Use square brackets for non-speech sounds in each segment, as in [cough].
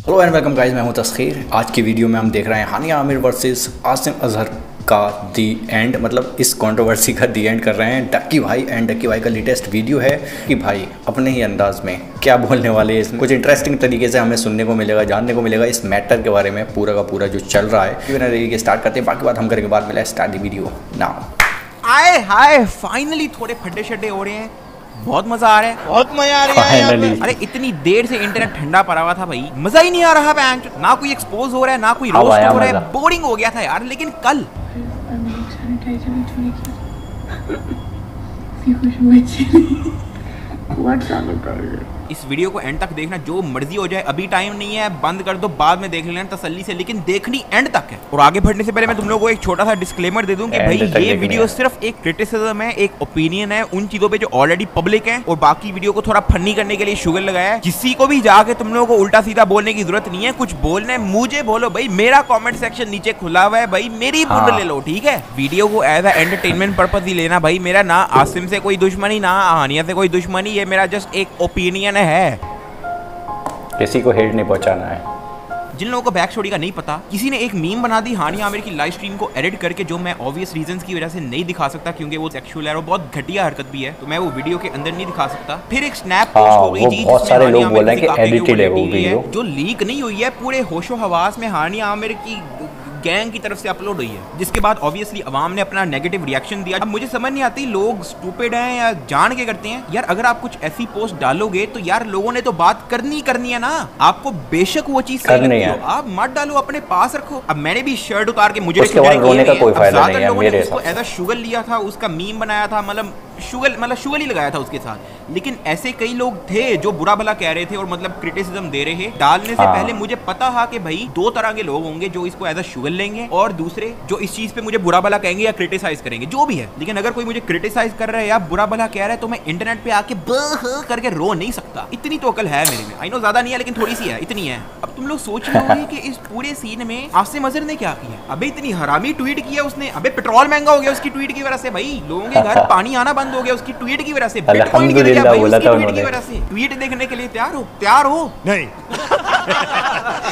Hello and welcome guys मैं हूँ तस्खीर। आज की वीडियो में हम देख रहे हैं हानिया आमिर वर्सेस आसिम अजहर का दी एंड मतलब इस कंट्रोवर्सी का दी एंड कर रहे हैं। डक्की भाई एंड डक्की भाई का लेटेस्ट वीडियो है कि भाई अपने ही अंदाज में क्या बोलने वाले हैं कुछ इंटरेस्टिंग तरीके से हमें सुनने को मिलेगा, जानने को मिलेगा इस मैटर के बारे में, पूरा का पूरा जो चल रहा है। स्टार्ट करते हैं। बाकी बात हम करेंगे बाद मिला स्टार्ट दी वीडियो नाउ आए हाय फाइनली थोड़े फड्डे शड्डे हो रहे हैं। बहुत मज़ा आ रहा है। बहुत मज़ा आ रहा है. अरे इतनी देर से इंटरनेट ठंडा पड़ा हुआ था भाई। मज़ा ही नहीं आ रहा बैंक ना कोई एक्सपोज हो रहा है ना कोई रोस्ट हो रहा है। बोरिंग हो गया था यार लेकिन कल। What's on the target? खुशबू अच्छी नहीं इस वीडियो को एंड तक देखना जो मर्ज़ी हो जाए। अभी टाइम नहीं है बंद कर दो बाद में देख लेना तसली से लेकिन देखनी एंड तक है। और आगे बढ़ने से पहले मैं तुम लोगों को एक छोटा सा डिस्क्लेमर दे दूँ कि भाई ये वीडियो सिर्फ़ एक क्रिटिसिज्म है एक ओपिनियन है उन चीज़ों पे जो ऑलरेडी पब्लिक है और बाकी वीडियो को थोड़ा फनी करने के लिए शुगर लगाया है। किसी को भी जाके तुम लोगों को उल्टा सीधा बोलने की ज़रूरत नहीं है कुछ बोलना है मुझे बोलो भाई मेरा कमेंट सेक्शन नीचे खुला हुआ है भाई मेरी बुड हाँ। ले लो ठीक है? वीडियो को एज अ एंटरटेनमेंट पर्पज ही लेना भाई मेरा ना आसिम से कोई दुश्मनी ना आहानिया से कोई दुश्मनी ये मेरा जस्ट एक ओपिनियन है किसी को हेट नहीं पहुंचाना है। जिन लोगों को बैक स्टोरी का नहीं पता किसी ने एक मीम बना दी हानिया आमिर की लाइव स्ट्रीम को एडिट करके जो मैं ऑब्वियस रीजंस की वजह से नहीं दिखा सकता क्योंकि वो सेक्सुअल है और बहुत घटिया हरकत भी है तो मैं वो वीडियो के अंदर नहीं दिखा सकता। फिर एक स्नैप हाँ, पोस्ट हो गई जी बहुत सारे लोग बोल रहे हैं कि काके है वो ऊपर लेटी हुई वीडियो। जो लीक नहीं हुई है पूरे होशो हवास में हानिया आमिर की गैंग की तरफ़ से अपलोड हुई है जिसके बाद ऑब्वियसली अवाम ने अपना नेगेटिव रिएक्शन दिया। अब मुझे समझ नहीं आती लोग स्टूपिड हैं या जान के करते हैं? यार अगर आप कुछ ऐसी पोस्ट डालोगे तो यार लोगों ने तो बात करनी करनी है ना। आपको बेशक वो चीज़ सही करनी है। आप मत डालो अपने पास रखो। अब मैंने भी शर्ट उतार के मुझे नहीं है, मेरे उसको एज शुगर लिया था उसका मीम बनाया था मतलब शुगर मतलब शुगर ही लगाया था उसके साथ। लेकिन ऐसे कई लोग थे जो बुरा भला कह रहे थे और मतलब क्रिटिसिज्म दे रहे डालने से हाँ। पहले मुझे पता था कि भाई दो तरह के लोग होंगे जो इसको एज अ शुगर लेंगे और दूसरे जो इस चीज़ पे मुझे बुरा भला कहेंगे या क्रिटिसाइज करेंगे जो भी है। लेकिन अगर कोई मुझे क्रिटिसाइज कर रहा है या बुरा भला कह रहा है तो मैं इंटरनेट पे आके बह करके रो नहीं सकता। इतनी तो अकल है मेरे में। आई नो ज़्यादा नहीं है लेकिन थोड़ी सी है। इतनी है। अब तुम लोग सोच रहे होगे कि इस पूरे सीन में आसिम अजहर ने क्या किया? अबे इतनी हरामी ट्वीट किया उसने। अबे पेट्रोल महँगा हो गया उसकी ट्वीट की वजह से। भाई लोगों के घर पानी आना बंद हो गया उसकी ट्वीट की वजह से। बिटकॉइन गया बोला था उन्होंने। ट्वीट देखने के लिए तैयार हो तैयार हो। नहीं।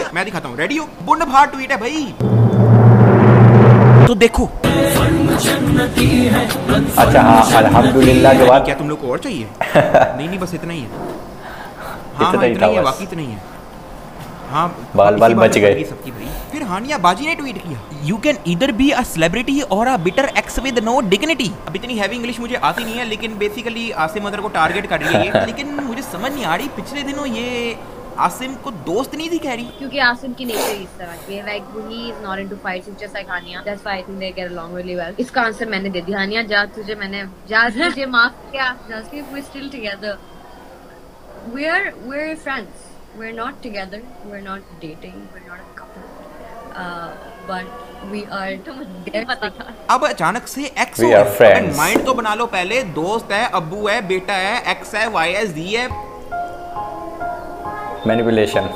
[laughs] मैं दिखाता हूँ रेडी हो? बुंड भार ट्वीट है भाई। तो देखो। अच्छा हाँ अल्हम्दुलिल्लाह के बाद। क्या तुम लोग को और चाहिए? [laughs] नहीं नहीं बस इतना ही है। हाँ इतना हाँ ही इतना ही है बाकी इतना ही है। हाँ बाल बाल बच गए। सबकी भाई। फिर हानिया बाजी ने ट्वीट किया। You can either be a celebrity और a bitter ex with no dignity अब इतनी हैवी इंग्लिश मुझे आती नहीं है लेकिन बेसिकली आसिम अदर को टारगेट कर रही है [laughs] लेकिन मुझे समझ नहीं आ रही पिछले दिनों ये आसिम को दोस्त नहीं थी कह रही। क्योंकि आसिम की नेचर इस तरह की है। Like he is not into fights just like Hania that's why I think they get along really well इसका आंसर मैंने दे दिया। हानिया जा तुझे मैंने जा [laughs] तुझे माफ़ किया। Just we still together we are we are friends together we are not dating we are not a couple but we are पता था। अब अचानक से एक्स We are माइंड तो बना लो पहले। दोस्त है अबू है बेटा है एक्स है वाई है जी है। मैनिपुलेशन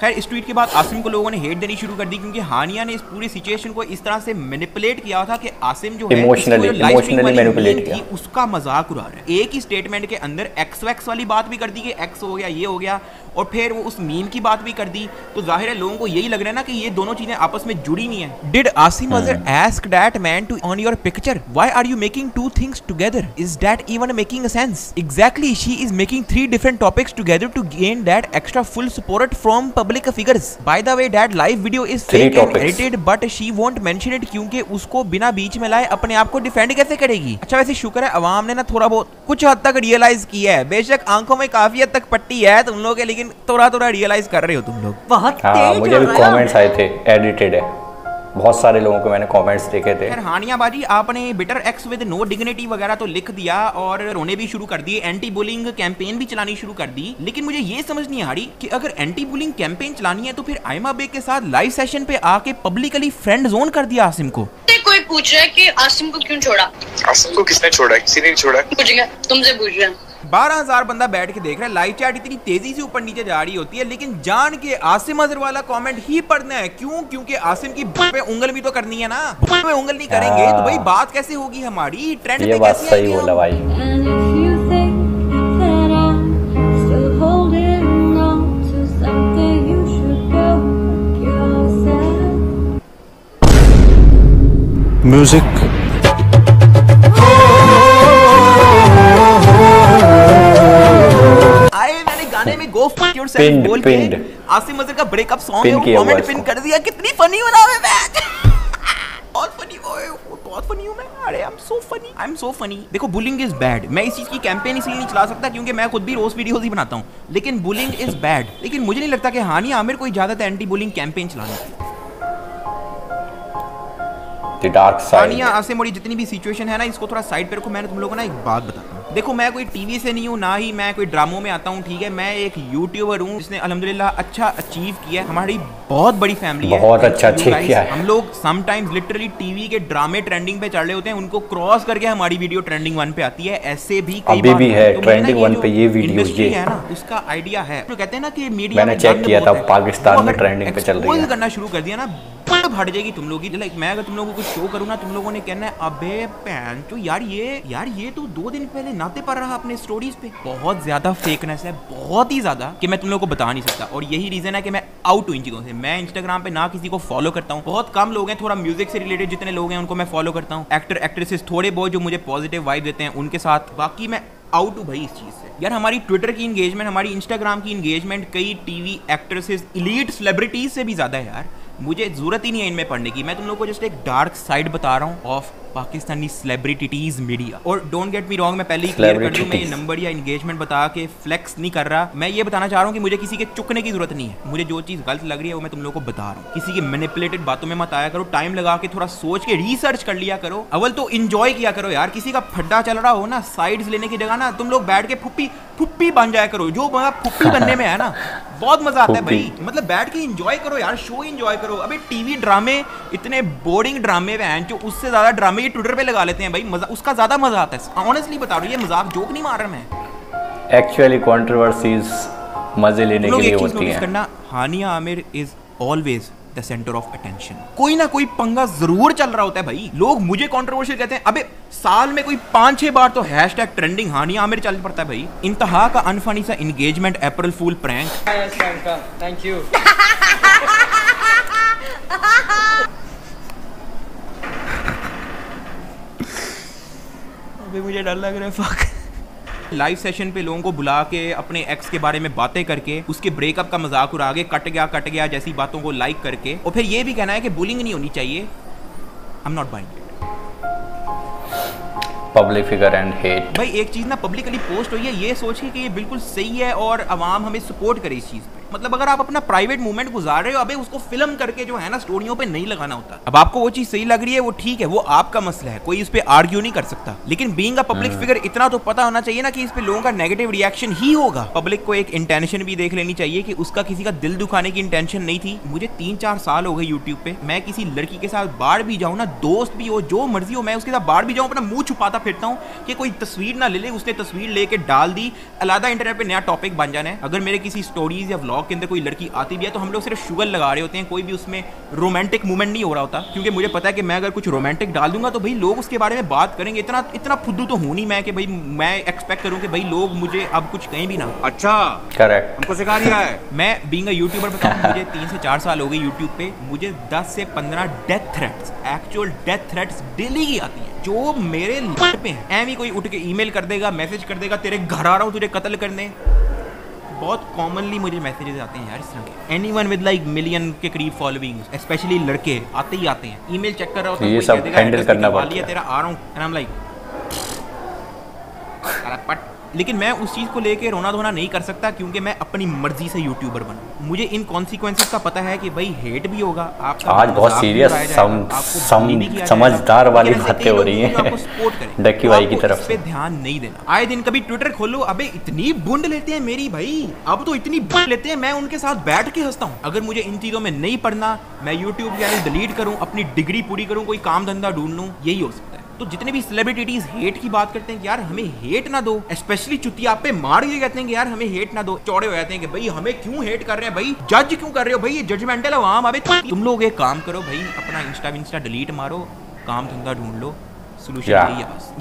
खैर इस ट्वीट के बाद आसिम को लोगों ने हेट देनी शुरू कर दी क्योंकि हानिया ने इस पूरी सिचुएशन को इस तरह से मैनिपुलेट किया था कि आसिम जो है। उसका मज़ाक उड़ा रहा है। एक ही स्टेटमेंट के अंदर एक्स वैक्स वाली बात भी कर दी कि एक्स हो गया ये हो गया और फिर वो उस मीम की बात भी कर दी। तो ज़ाहिर है लोगों को यही लग रहा है ना कि ये दोनों चीज़ें आपस में जुड़ी नहीं है। Did Asim Azhar ask that man to on your picture why are you making two things together is that even making sense exactly she is making three different topics together to gain that extra full support from public figures by the way dad live video is fake and edited but she won't mention it क्योंकि उसको बिना बीच में लाए अपने आप को defend कैसे करेगी? अच्छा वैसे शुक्र है अवाम ने ना थोड़ा बहुत कुछ हद तक रियलाइज़ किया है। बेशक आँखों में काफ़ी हद तक पट्टी है तुम लोग के लेकिन थोड़ा थोड़ा रियलाइज़ कर रहे हो तुम लोग। बहुत हाँ मुझे भी कमेंट्स आए थे एडिटेड है। बहुत सारे लोगों के मैंने कमेंट्स देखे थे। हानिया बाजी आपने bitter ex with no dignity वगैरह तो लिख दिया और रोने भी शुरू कर दिए एंटी बुलिंग कैंपेन भी चलानी शुरू कर दी। लेकिन मुझे ये समझ नहीं आ रही कि अगर एंटी बुलिंग कैंपेन चलानी है तो फिर आयमा बेग के साथ लाइव सेशन पे आके पब्लिकली फ्रेंड जोन कर दिया आसिम को। कोई पूछ रहा है कि आसिम को क्यों छोड़ा? आसिम को किसने छोड़ा? किसी ने छोड़ा? पूछ गया तुमसे पूछ रहे हैं। बारह हज़ार बंदा बैठ के देख रहा है। लाइव चैट इतनी तेज़ी से ऊपर नीचे जा रही होती है लेकिन जान के आसिम अजर वाला कॉमेंट ही पढ़ना है। क्यों? क्योंकि आसिम की पे उंगल भी तो करनी है ना। पे उंगल नहीं करेंगे हाँ। तो भाई बात कैसे होगी हमारी? ट्रेंड पे कैसे सही बोला भाई गो फक योरसेल्फ Pinned, बोल के आसिम अजहर का ब्रेकअप सॉन्ग है वो कमेंट पिन कर दिया। कितनी फनी बना मैं मैच बहुत फनी ओए बहुत फनी हूँ मैं। अरे I am so funny I am so funny देखो बुलिंग इज़ बैड मैं इस चीज़ की कैंपेन इसलिए नहीं चला सकता क्योंकि मैं खुद भी रोज वीडियोस ही बनाता हूँ। लेकिन बुलिंग इज़ बैड लेकिन मुझे नहीं लगता कि हानिया आमिर कोई ज़्यादा एंटी बुलिंग कैंपेन चलाने डार्क हानिया साइड आसिम और जितनी भी सिचुएशन है ना इसको थोड़ा साइड पे रखो। मैंने तुम लोगों को ना एक बात बताता हूँ। देखो मैं कोई टीवी से नहीं हूँ ना ही मैं कोई ड्रामों में आता हूँ ठीक है मैं एक यूट्यूबर हूँ जिसने अल्हम्दुलिल्लाह अच्छा अचीव किया है हमारी बहुत बड़ी फैमिली है बहुत अच्छा guys, किया है। हम लोग समटाइम्स लिटरली टीवी के ड्रामे ट्रेंडिंग पे चढ़ रहे होते हैं उनको क्रॉस करके हमारी वीडियो ट्रेंडिंग वन पे आती है ऐसे भी कई अभी भी है, ट्रेंडिंग मुझे ना trending one जो पे ये industry ये। है ना उसका आइडिया है जो कहते हैं ना कि मीडिया मैंने check किया था, पाकिस्तान में ट्रेंडिंग पे चल रही है। करना शुरू कर दिया ना फट जाएगी तुम लोग की। मैं अगर तुम लोगों को शो करूँ ना, तुम लोगों ने कहना है, अबे पैन तो यार ये यार ये तो दो दिन पहले नाते पर रहा अपने स्टोरीज पे। बहुत ज़्यादा फेकनेस है, बहुत ही ज़्यादा, कि मैं तुम लोगों को बता नहीं सकता। और यही रीजन है कि मैं आउट हूँ इन चीज़ों से। मैं इंस्टाग्राम पे ना किसी को फॉलो करता हूँ। बहुत कम लोग हैं, थोड़ा म्यूज़िक से रिलेटेड जितने लोग हैं, उनको मैं फॉलो करता हूँ। एक्टर एक्ट्रेसेस थोड़े बहुत जो मुझे पॉजिटिव वाइब देते हैं, उनके साथ। बाकी मैं आउट हूँ भाई इस चीज़ से। यार हमारी ट्विटर की इंगेजमेंट हमारी इंस्टाग्राम की इंगेजमेंट कई टीवी एक्ट्रेसेस इलीट सेलिब्रिटीज से भी ज़्यादा है यार। मुझे ज़रूरत ही नहीं है इनमें पढ़ने की। मैं तुम लोग को जस्ट एक डार्क साइड बता रहा हूँ ऑफ़ पाकिस्तानी सेलिब्रिटीज मीडिया और डोंट गेट मी रॉन्ग मैं पहले ही क्लियर कर दूँ मैं ये नंबर या एंगेजमेंट बता के फ्लेक्स नहीं कर रहा। मैं ये बताना चाह रहा हूँ कि मुझे किसी के चुकने की ज़रूरत नहीं है। मुझे जो चीज़ गलत लग रही है वो मैं तुम लोग को बता रहा हूँ। किसी की मैनिपुलेटेड बातों में मत आया करो। टाइम लगा के थोड़ा सोच के रिसर्च कर लिया करो। अवल तो इंजॉय किया करो यार। किसी का फड्डा चल रहा हो ना साइड्स लेने की जगह ना तुम लोग बैठ के फुप्पी फुप्पी बन जाया करो। जो फुप्पी बनने में है ना बहुत मज़ा आता है भाई। मतलब बैठ के एंजॉय करो यार शो एंजॉय करो। अबे टीवी ड्रामे इतने बोरिंग ड्रामे हैं जो उससे ज़्यादा ड्रामे ये ट्विटर पे लगा लेते हैं भाई। मज़ा उसका ज़्यादा मज़ा आता है। ऑनेस्टली बता रहा हूँ ये मज़ाक जोक नहीं मार रहा मैं। एक्चुअली कॉन्ट्रोवर्सीज मज़े लेने के लिए होती हैं। करना Hania Aamir is always the centre of attention कोई ना कोई पंगा ज़रूर चल रहा होता है भाई। लोग मुझे कंट्रोवर्शियल कहते हैं। अबे साल में कोई पाँच छह बार तो हैशटैग ट्रेंडिंग हानिया आमिर चल पड़ता है भाई। इंतहा का अनफनी सा engagement April fool prank thank you अबे मुझे डर लग रहा है फक लाइव सेशन पे लोगों को बुला के अपने एक्स के बारे में बातें करके उसके ब्रेकअप का मज़ाक उड़ा के कट गया कट गया जैसी बातों को लाइक करके और फिर ये भी कहना है कि बुलिंग नहीं होनी चाहिए। I am not buying public figure and hate भाई एक चीज़ ना पब्लिकली पोस्ट हुई है ये सोच के कि ये बिल्कुल सही है और आवाम हमें सपोर्ट करे इस चीज़ मतलब अगर आप अपना प्राइवेट मूवमेंट गुजार रहे हो अबे उसको फ़िल्म करके जो है ना स्टोरियों पे नहीं लगाना होता। अब आपको वो चीज़ सही लग रही है वो ठीक है वो आपका मसला है कोई इस पे आर्ग्यू नहीं कर सकता। लेकिन बीइंग अ पब्लिक फिगर इतना तो पता होना चाहिए ना कि इस पे लोगों का नेगेटिव रिएक्शन ही होगा। पब्लिक को एक इंटेंशन भी देख लेनी चाहिए कि उसका किसी का दिल दुखाने की इंटेंशन नहीं थी। मुझे तीन चार साल हो गए यूट्यूब पे मैं किसी लड़की के साथ बाहर भी जाऊँ ना दोस्त भी हो जो मर्ज़ी हो मैं उसके साथ बाहर भी जाऊँ अपना मुँह छुपाता फिरता हूँ कि कोई तस्वीर ना ले ले उसने तस्वीर लेके डाल दी। अलादा इंटरनेट पे नया टॉपिक बन जाना है। अगर मेरे किसी स्टोरीज या व्लॉग के अंदर कोई लड़की आती भी है तो हम लोग सिर्फ़ शुगर लगा रहे होते हैं कोई भी उसमें रोमांटिक मूवमेंट नहीं हो रहा होता। क्योंकि मुझे पता है कि मैं अगर कुछ रोमांटिक डाल दूँगा तो भाई लोग उसके बारे में बात करेंगे। इतना इतना फुद्दू तो हूँ नहीं मैं कि भाई मैं एक्सपेक्ट करूँ कि भाई लोग मुझे अब कुछ कहें भी ना। अच्छा। करेक्ट हमको सिखा रिया है। मैं बींग यूट्यूबर बताऊँ मुझे तीन से चार साल हो गए यूट्यूब पे। मुझे दस से पंद्रह death threats actual death threats daily की आती हैं। जो मेरे लट पे हैं। एम ही कोई उठ के ईमेल कर देगा मैसेज कर देगा तेरे घर आ रहा हूँ तुझे कत्ल करने। बहुत कॉमनली मुझे मैसेजेस आते हैं यार इस तरह के। Anyone with like million के करीब फॉलोइंग स्पेशली लड़के आते ही आते हैं। ईमेल चेक कर रहा होता ये कोई सब हैंडल देगा, handle "एड्रेस करना पड़ता है। तेरा आ रहा हूँ। एंड आई एम लाइक लेकिन मैं उस चीज़ को लेके रोना धोना नहीं कर सकता क्योंकि मैं अपनी मर्ज़ी से यूट्यूबर बना। मुझे इन कॉन्सिक्वेंसेस का पता है कि भाई हेट भी होगा आपका आज बहुत जाएगा, सम- सम- समझदार वाली बातें हो रही हैं। [laughs] डक्की भाई की तरफ़ पे ध्यान नहीं देना। आए दिन कभी ट्विटर खोलो अबे इतनी बुंड लेते हैं मेरी भाई। अब तो इतनी बुंड लेते हैं मैं उनके साथ बैठ के हंसता हूँ। अगर मुझे इन चीज़ों में नहीं पढ़ना मैं यूट्यूब चैनल डिलीट करूँ अपनी डिग्री पूरी करूँ कोई काम धंधा ढूंढ लूँ यही हो सकता है। तो जितने भी सेलिब्रिटीज हेट की बात करते हैं कि यार हमें हेट ना दो स्पेशली चुतिया पे मार ये कहते हैं कि यार हमें हेट ना दो चौड़े हो जाते हैं कि भाई हमें क्यों हेट कर रहे हैं भाई? जज क्यों कर रहे हो भाई? ये जजमेंटल है वहाँ अबे तुम लोग एक काम करो भाई अपना इंस्टा इंस्टा डिलीट मारो काम धंधा ढूंढ लो सोल्यूशन. यही है बस।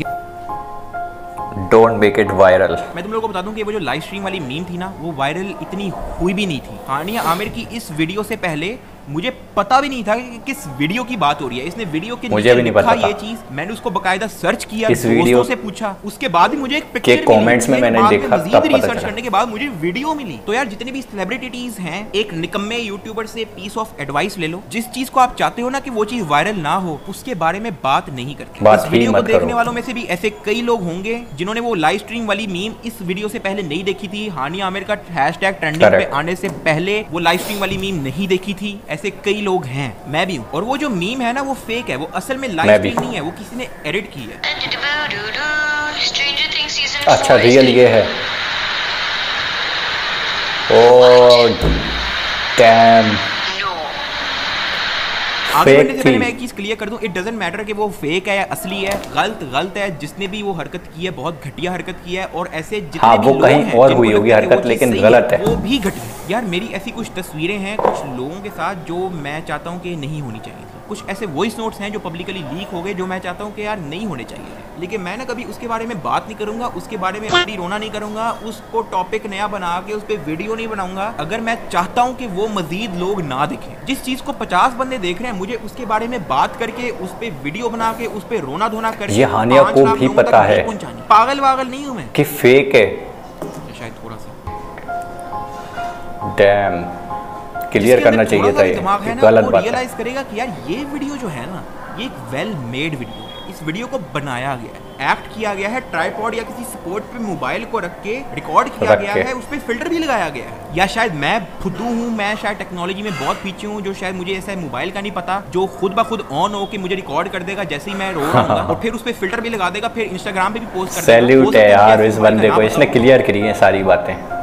डोंट मेक इट वायरल मैं तुम लोगों को बता दूँ कि वो जो लाइव स्ट्रीम वाली मीम थी ना वो वायरल इतनी हुई भी नहीं थी। हानिया आमिर की इस वीडियो से पहले मुझे पता भी नहीं था कि किस वीडियो की बात हो रही है। इसने वीडियो के मुझे भी नहीं पता ये चीज़ मैंने उसको बकायदा सर्च किया इस वीडियो से पूछा। उसके बाद ही मुझे एक पिक्चर कमेंट्स में मैंने देखा तब पता रिसर्च करने के बाद मुझे वीडियो मिली। तो यार जितने भी सेलिब्रिटीज हैं एक निकम्मे यूट्यूबर से पीस ऑफ़ एडवाइस ले लो। जिस चीज़ को आप चाहते हो ना कि वो चीज़ वायरल ना हो उसके बारे में बात नहीं करते। इस वीडियो को देखने वालों में से भी ऐसे कई लोग होंगे जिन्होंने वो लाइव स्ट्रीम वाली मीम इस वीडियो से पहले नहीं देखी थी। हानिया आमिर का हैशटैग ट्रेंडिंग पे आने से पहले वो लाइव स्ट्रीम वाली मीम नहीं देखी थी। ऐसे कई लोग हैं मैं भी हूँ और वो जो मीम है ना वो फेक है वो असल में लाइव भी। स्ट्रीम नहीं है वो किसी ने एडिट की है अच्छा रियल ये है ओ डैम No. आगे बढ़ने से पहले थी। मैं एक चीज़ क्लियर कर दूँ इट डजंट मैटर कि वो फेक है असली है गलत गलत है जिसने भी वो हरकत की है बहुत घटिया हरकत की है और ऐसे जितने हाँ, भी वो कहीं और हुई होगी हरकत, लेकिन गलत है। वो भी घटिया। यार मेरी ऐसी कुछ तस्वीरें हैं कुछ लोगों के साथ जो मैं चाहता हूँ कि नहीं होनी चाहिए कुछ ऐसे वॉइस नोट्स हैं जो पब्लिकली लीक हो गए जो मैं चाहता हूँ कि यार नहीं होने चाहिए। लेकिन मैं ना कभी उसके बारे में बात नहीं करूँगा उसके बारे में अपनी रोना नहीं करूँगा उसको टॉपिक नया बना के उस पर वीडियो नहीं बनाऊँगा। अगर मैं चाहता हूँ कि वो मजीद लोग ना देखें। जिस चीज़ को पचास बंदे देख रहे हैं मुझे उसके बारे में बात करके उस पर वीडियो बना के उस पर रोना धोना करके हानिया को भी पता है। पागल वागल नहीं हूँ मैं। कि फेक है। शायद थोड़ा सा डैम क्लियर करना चाहिए था ये गलत बात है। रियलाइज़ करेगा कि यार ये वीडियो जो है ना ये एक वेल मेड वीडियो है। इस वीडियो को बनाया गया है। एक्ट किया गया है ट्राईपॉड या किसी सपोर्ट पे मोबाइल को रख के रिकॉर्ड किया गया है उस पर फ़िल्टर भी लगाया गया है। या शायद मैं फुद्दू हूँ मैं शायद टेक्नोलॉजी में बहुत पीछे हूँ जो शायद मुझे ऐसा मोबाइल का नहीं पता जो खुद ब खुद ऑन हो के मुझे रिकॉर्ड कर देगा जैसे ही मैं रो रहा हूँ और [laughs] फिर उस पर फ़िल्टर भी लगा देगा फिर इंस्टाग्राम पे भी पोस्ट कर सैल्यूट है यार इस बंदे को इसने क्लियर करी हैं सारी बातें।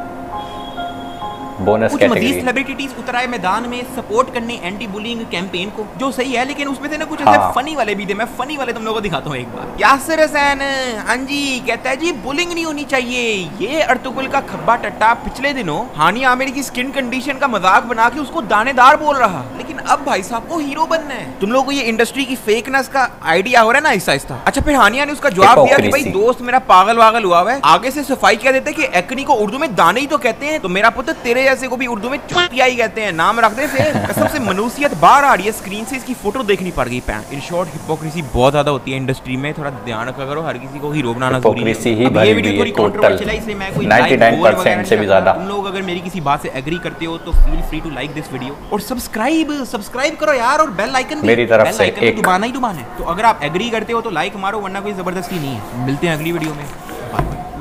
बोनस कैटेगरी सेलिब्रिटीज उतर आए मैदान में सपोर्ट करने एंटी बुलिंग कैंपेन को जो सही है लेकिन उसमें से ना कुछ ऐसे हाँ। फनी वाले भी थे। मैं फनी वाले तुम लोगों को दिखाता हूँ एक बार। यासिर हसैन हाँ जी कहता है जी बुलिंग नहीं होनी चाहिए। ये अर्तुगुल का खब्बा टट्टा पिछले दिनों हानिया आमिर की स्किन कंडीशन का मज़ाक बना के उसको दानेदार बोल रहा लेकिन अब भाई साहब को हीरो बनना है। तुम लोग को ये इंडस्ट्री की फेकनेस का आइडिया हो रहा है ना आहिस्ता आहिस्ता अच्छा फिर हानिया ने उसका जवाब दिया कि भाई दोस्त मेरा पागल वागल हुआ हुआ है। आगे से सफ़ाई क्या देते कि एक्नी को उर्दू में दाने ही तो कहते हैं। तो मेरा पुत्र तेरे जैसे को भी उर्दू में चुतिया ही कहते हैं नाम रख दे फिर कसम से मनुसियत बाहर आ रही है स्क्रीन से इसकी फ़ोटो देखनी पड़ गई पैन इन शॉर्ट हिपोक्रेसी बहुत ज़्यादा होती है इंडस्ट्री में थोड़ा ध्यान रखा करो हर किसी को हीरो बनाना ज़रूरी ही ये वीडियो थोड़ी total। है इसलिए मैं कोई 99% से भी ज़्यादा। तुम लोग अगर मेरी किसी बात से एग्री करते हो तो feel free to like this video और सब्सक्राइब सब्सक्राइब करो यार और बेल आइकन भी मेरी तरफ़ से तो एक। दबाना ही दबाना है तो अगर आप एग्री करते हो तो लाइक मारो वरना कोई ज़बरदस्ती नहीं है मिलते हैं अगली वीडियो में.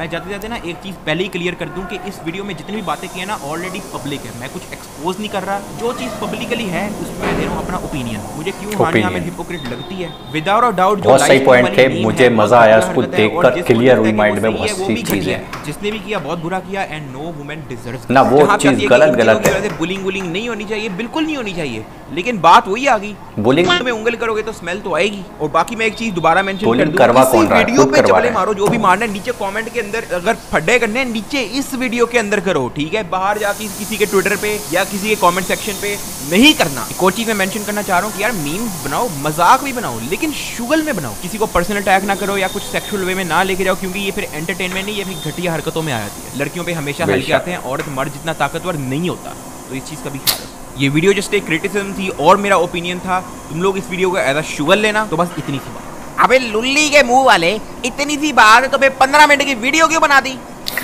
मैं जाते जाते ना एक चीज़ पहले ही क्लियर कर दूँ कि इस वीडियो में जितनी भी बातें की है ना ऑलरेडी पब्लिक है। मैं कुछ एक्सपोज नहीं कर रहा। जो चीज़ पब्लिकली है उसमें मैं दे रहा हूँ अपना ओपिनियन मुझे क्यों हानिया में हिपोक्रेट लगती है? विदाउट डाउट बहुत सही point थे, मुझे मज़ा आया उसको देखकर, clear हुई mind में बहुत सी चीज़ें। जिसने भी किया बहुत बुरा किया एंड नो वुमेन डिजर्व्स ना, वो चीज़ गलत गलत है। बुलिंग बुलिंग नहीं होनी चाहिए बिल्कुल नहीं होनी चाहिए। लेकिन बात वही आ गई। Bullying- में उंगल करोगे तो स्मेल तो आएगी। और बाकी मैं एक चीज़ दोबारा मेंशन कर दूँ करवा कौन रहा है? वीडियो पे चपले मारो जो भी मारना है नीचे कमेंट के अंदर अगर फड्डे करने नीचे इस वीडियो के अंदर करो ठीक है? बाहर जाके किसी के ट्विटर पे या किसी के कमेंट सेक्शन पे नहीं करना। और चीज़ मैं मेंशन करना चाह रहा हूँ कि यार मीम बनाओ मज़ाक भी बनाओ लेकिन शुगल में बनाओ। किसी को पर्सनल अटैक ना करो या कुछ सेक्सुअल वे में ना लेके जाओ क्योंकि ये फिर एंटरटेनमेंट नहीं ये फिर घटिया हरकतों में आ जाती है। लड़कियों पे हमेशा हल्के आते हैं औरत मर्द जितना ताकतवर नहीं होता। तो इस चीज़ का भी ख्याल रखो। ये वीडियो जस्ट एक क्रिटिसिज्म थी और मेरा ओपिनियन था। तुम लोग इस वीडियो को एज अ शुगर लेना तो बस इतनी सी बात। अबे लुल्ली के मुँह वाले इतनी सी बात है तो फिर पंद्रह मिनट की वीडियो क्यों बना दी?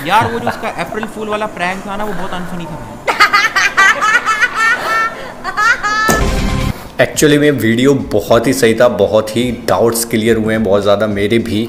यार वो जो उसका अप्रैल फूल वाला प्रैंक था ना वो बहुत अनफनी था एक्चुअली में वीडियो बहुत ही सही था बहुत ही डाउट्स क्लियर हुए हैं बहुत ज़्यादा मेरे भी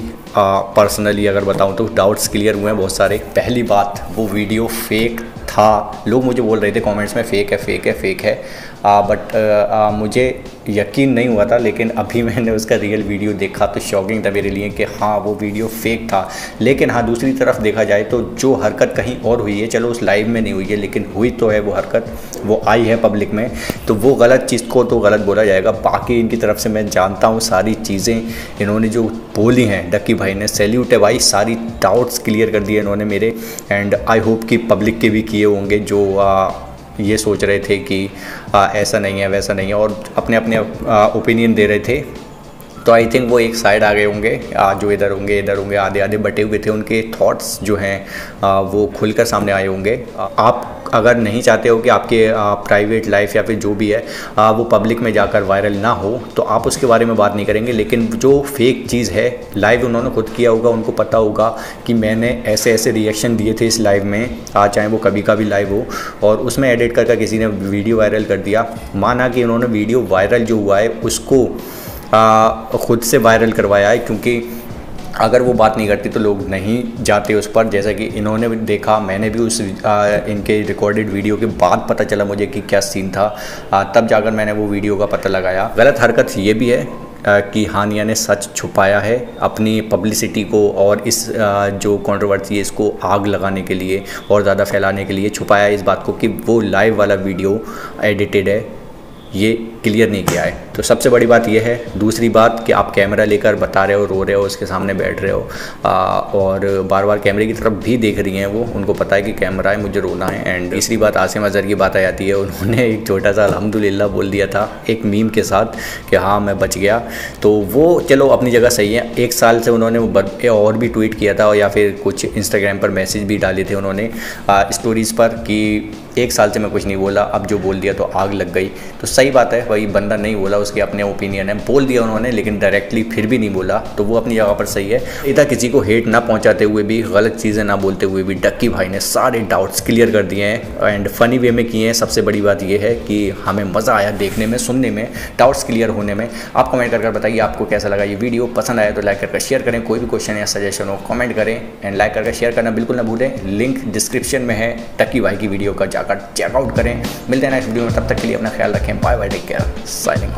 पर्सनली अगर बताऊँ तो डाउट्स क्लियर हुए हैं बहुत सारे। पहली बात वो वीडियो फेक था। लोग मुझे बोल रहे थे कमेंट्स में फेक है फेक है फेक है। आ, बट आ, आ, मुझे यकीन नहीं हुआ था लेकिन अभी [laughs] मैंने उसका रियल वीडियो देखा तो शॉकिंग था मेरे लिए कि हाँ वो वीडियो फेक था। लेकिन हाँ दूसरी तरफ़ देखा जाए तो जो हरकत कहीं और हुई है चलो उस लाइव में नहीं हुई है लेकिन हुई तो है वो हरकत वो आई है पब्लिक में। तो वो गलत चीज़ को तो गलत बोला जाएगा। बाकी इनकी तरफ़ से मैं जानता हूँ सारी चीज़ें इन्होंने जो बोली हैं डक्की भाई ने। सैल्यूट है भाई सारी डाउट्स क्लियर कर दिए इन्होंने मेरे। एंड आई होप कि पब्लिक के भी किए होंगे जो आ, ये सोच रहे थे कि आ, ऐसा नहीं है वैसा नहीं है और अपने अपने ओपिनियन दे रहे थे। तो आई थिंक वो एक साइड आ गए होंगे जो इधर होंगे इधर होंगे, आधे आधे बटे हुए थे उनके थॉट्स जो हैं वो खुलकर सामने आए होंगे। आप अगर नहीं चाहते हो कि आपके प्राइवेट लाइफ या फिर जो भी है वो पब्लिक में जाकर वायरल ना हो तो आप उसके बारे में बात नहीं करेंगे। लेकिन जो फेक चीज़ है लाइव उन्होंने खुद किया होगा, उनको पता होगा कि मैंने ऐसे ऐसे रिएक्शन दिए थे इस लाइव में आज चाहे वो कभी का भी लाइव हो, और उसमें एडिट करके किसी ने वीडियो वायरल कर दिया। माना कि उन्होंने वीडियो वायरल जो हुआ है, उसको खुद से वायरल करवाया है क्योंकि अगर वो बात नहीं करती तो लोग नहीं जाते उस पर। जैसा कि इन्होंने भी देखा मैंने भी उस आ, इनके रिकॉर्डेड वीडियो के बाद पता चला मुझे कि क्या सीन था। आ, तब जाकर मैंने वो वीडियो का पता लगाया। गलत हरकत ये भी है कि हानिया ने सच छुपाया है अपनी पब्लिसिटी को और इस जो कंट्रोवर्सी है इसको आग लगाने के लिए और ज़्यादा फैलाने के लिए छुपाया इस बात को कि वो लाइव वाला वीडियो एडिटेड है। ये क्लियर नहीं किया है। तो सबसे बड़ी बात यह है दूसरी बात कि आप कैमरा लेकर बता रहे हो रो रहे हो उसके सामने बैठ रहे हो आ, और बार बार कैमरे की तरफ़ भी देख रही हैं वो उनको पता है कि कैमरा है मुझे रोना है। एंड तीसरी बात आसिम अजहर की बात आ जाती है उन्होंने एक छोटा सा अलहमदिल्ला बोल दिया था एक मीम के साथ कि हाँ मैं बच गया। तो वो चलो अपनी जगह सही है। एक साल से उन्होंने और भी ट्वीट किया था या फिर कुछ इंस्टाग्राम पर मैसेज भी डाले थे उन्होंने स्टोरीज़ पर कि एक साल से मैं कुछ नहीं बोला, अब जो बोल दिया तो आग लग गई। तो सही बात है भाई बंदा नहीं बोला, उसके अपने ओपिनियन है। बोल दिया उन्होंने, लेकिन डायरेक्टली फिर भी नहीं बोला तो वो अपनी जगह पर सही है। इधर किसी को हेट ना पहुंचाते हुए भी, गलत चीज़ें ना बोलते हुए भी, डक्की भाई ने सारे डाउट्स क्लियर कर दिए हैं। एंड फनी वे में किए हैं, सबसे बड़ी बात यह है कि हमें मज़ा आया देखने में, सुनने में डाउट्स क्लियर होने में। आप कमेंट कर बताइए, आपको कैसा लगा ये वीडियो पसंद आया तो लाइक करके शेयर करें। कोई भी क्वेश्चन या सजेशन हो कमेंट करें। एंड लाइक करके शेयर करना बिल्कुल ना भूलें। लिंक डिस्क्रिप्शन में है टक्की भाई की वीडियो का जाकर चेकआउट करें। मिलते हैं नेक्स्ट वीडियो में, तब तक के लिए अपना ख्याल रखें। Bye bye take care signing